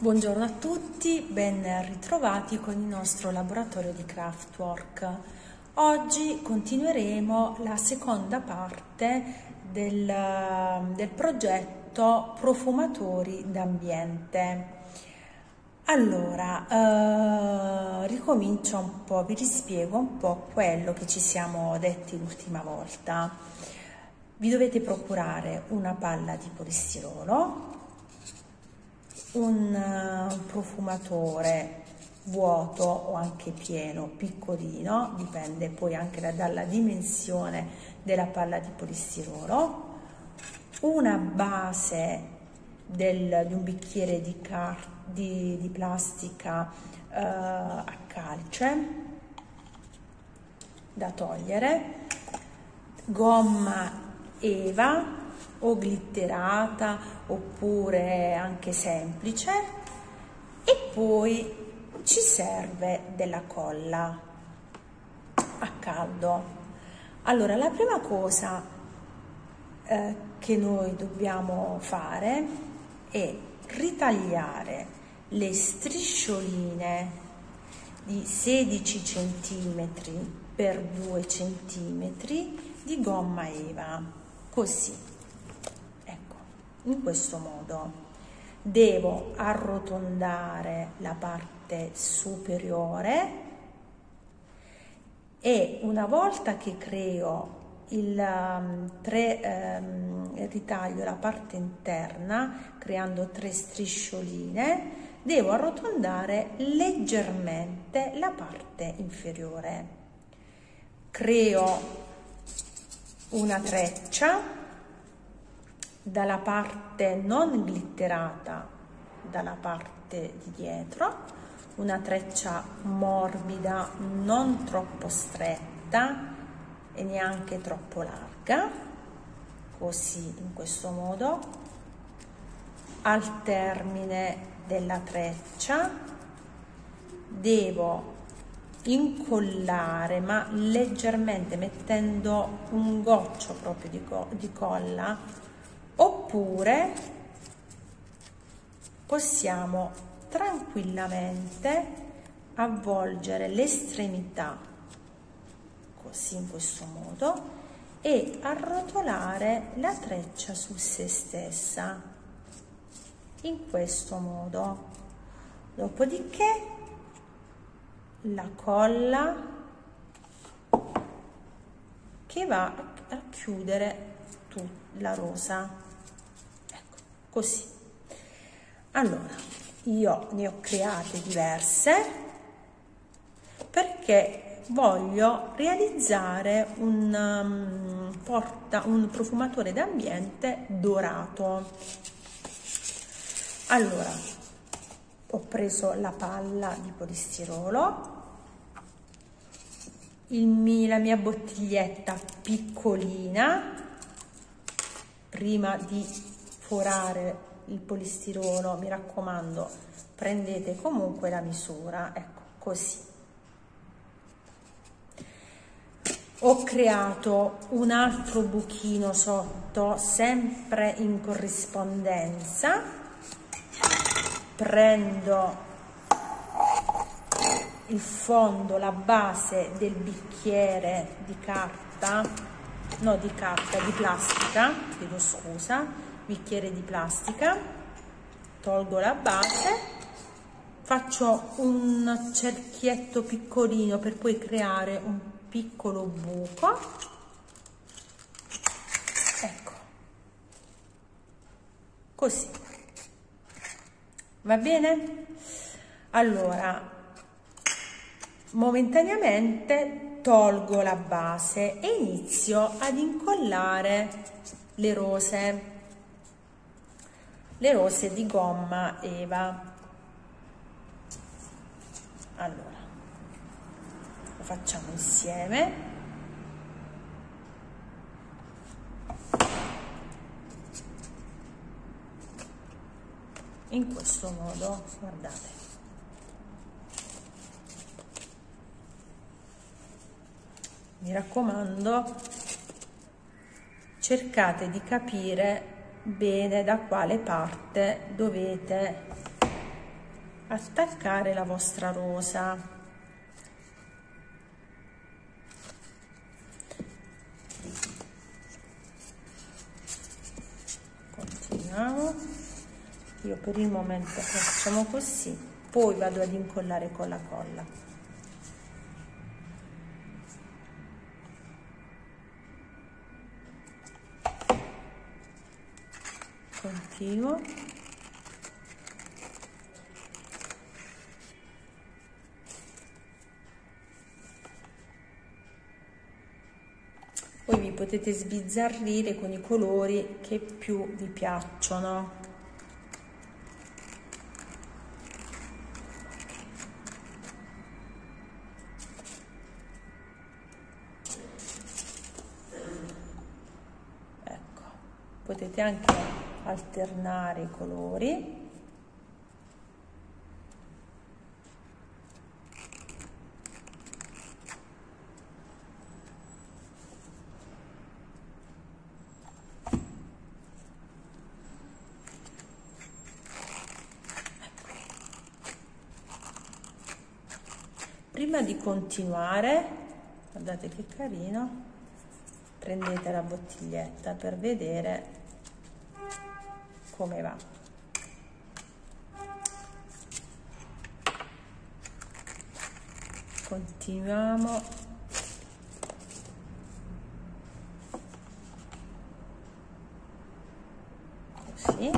Buongiorno a tutti, ben ritrovati con il nostro laboratorio di Craftwork. Oggi continueremo la seconda parte del, del progetto Profumatori d'ambiente. Allora, eh, ricomincio un po', vi rispiego un po' quello che ci siamo detti l'ultima volta. Vi dovete procurare una palla di polistirolo, un uh, profumatore vuoto o anche pieno, piccolino, dipende poi anche da, dalla dimensione della palla di polistirolo, una base del, di un bicchiere di, car, di, di plastica uh, a calce da togliere, gomma Eva o glitterata oppure anche semplice e poi ci serve della colla a caldo. Allora, la prima cosa eh, che noi dobbiamo fare è ritagliare le striscioline di 16 cm per 2 cm di gomma eva, così in questo modo. Devo arrotondare la parte superiore e una volta che creo il, um, tre, um, ritaglio la parte interna creando tre striscioline devo arrotondare leggermente la parte inferiore creo una treccia dalla parte non glitterata, dalla parte di dietro, una treccia morbida, non troppo stretta e neanche troppo larga, così in questo modo. Al termine della treccia devo incollare ma leggermente mettendo un goccio proprio di, di colla oppure possiamo tranquillamente avvolgere l'estremità così in questo modo e arrotolare la treccia su se stessa. In questo modo. Dopodiché la colla che va a chiudere la rosa così. Allora io ne ho create diverse perché voglio realizzare un, um, porta, un profumatore d'ambiente dorato. Allora ho preso la palla di polistirolo il, la mia bottiglietta piccolina prima di forare il polistirolo mi raccomando prendete comunque la misura ecco così. Ho creato un altro buchino sotto sempre in corrispondenza. Prendo il fondo la base del bicchiere di carta no di carta di plastica chiedo scusa bicchiere di plastica, tolgo la base, faccio un cerchietto piccolino per poi creare un piccolo buco, ecco, così, va bene? Allora, momentaneamente tolgo la base e inizio ad incollare le rose le rose di gomma Eva. Allora, lo facciamo insieme. In questo modo, guardate. Mi raccomando, cercate di capire bene da quale parte dovete attaccare la vostra rosa. Continuiamo. Io per il momento facciamo così poi vado ad incollare con la colla continuo. Poi vi potete sbizzarrire con i colori che più vi piacciono. Ecco potete anche alternare i colori. Prima di continuare guardate che carino prendete la bottiglietta per vedere come va. Continuiamo. Così.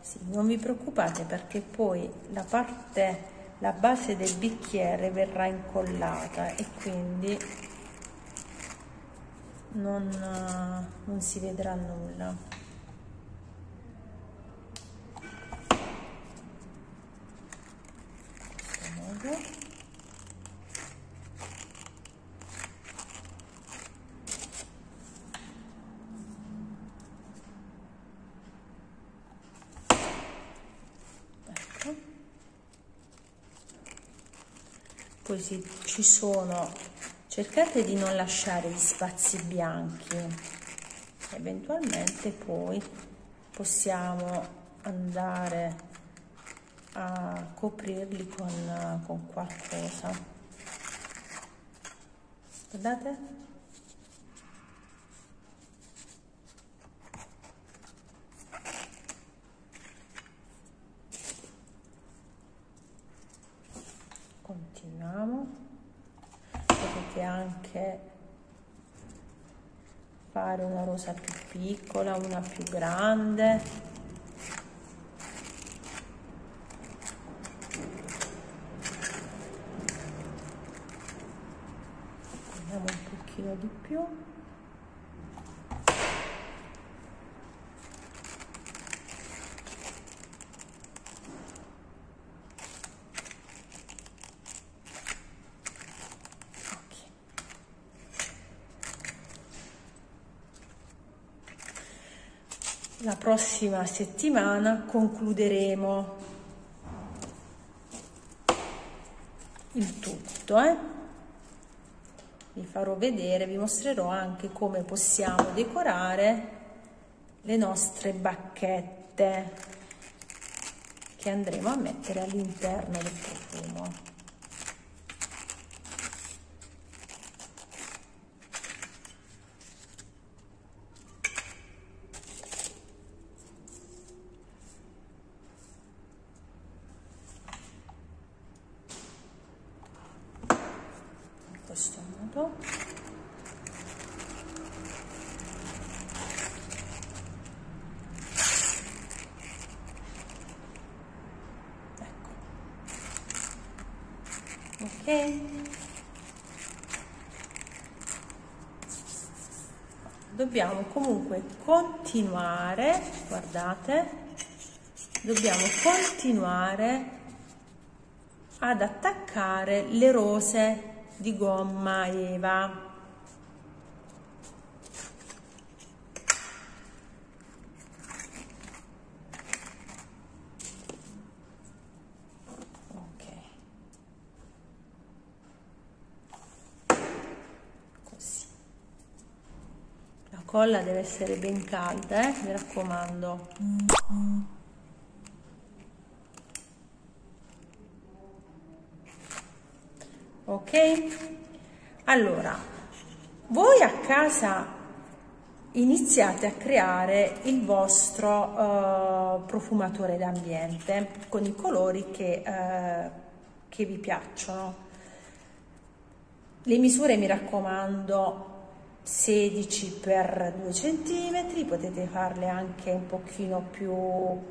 Sì, non vi preoccupate perché poi la parte la base del bicchiere verrà incollata e quindi non, non si vedrà nulla. modo. Ecco. Poi ci sono cercate di non lasciare gli spazi bianchi. Eventualmente poi possiamo andare a coprirli con, con qualcosa. Guardate continuiamo potete anche fare una rosa più piccola, una più grande. Vediamo un pochino di più. La prossima settimana concluderemo il tutto eh? vi farò vedere vi mostrerò anche come possiamo decorare le nostre bacchette che andremo a mettere all'interno del profumo ok. Dobbiamo comunque continuare guardate dobbiamo continuare ad attaccare le rose di gomma eva. Colla deve essere ben calda eh? mi raccomando ok? Allora voi a casa iniziate a creare il vostro uh, profumatore d'ambiente con i colori che, uh, che vi piacciono. Le misure mi raccomando 16 per 2 cm potete farle anche un pochino più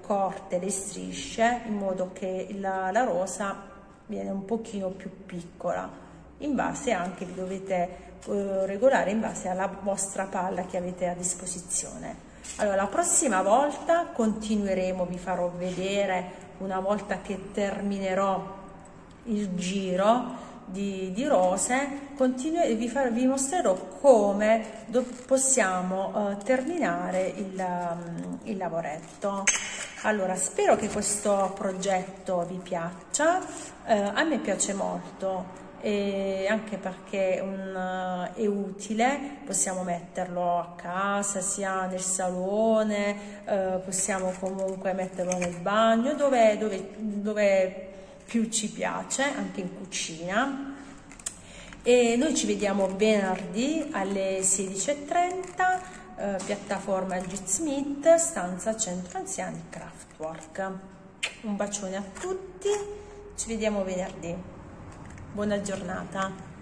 corte le strisce in modo che la, la rosa viene un pochino più piccola in base anche vi dovete eh, regolare in base alla vostra palla che avete a disposizione. Allora la prossima volta continueremo vi farò vedere una volta che terminerò il giro di, di rose vi, far, vi, mostrerò come possiamo uh, terminare il, um, il, lavoretto. Allora spero che questo progetto vi piaccia. Uh, a me piace molto e anche perché un, uh, è utile, possiamo metterlo a casa, sia nel salone, uh, possiamo comunque metterlo nel bagno, dove, dove, dove più ci piace, anche in cucina. E noi ci vediamo venerdì alle 16.30, eh, piattaforma G Smith, stanza Centro Anziani Craftwork. Un bacione a tutti, ci vediamo venerdì. Buona giornata.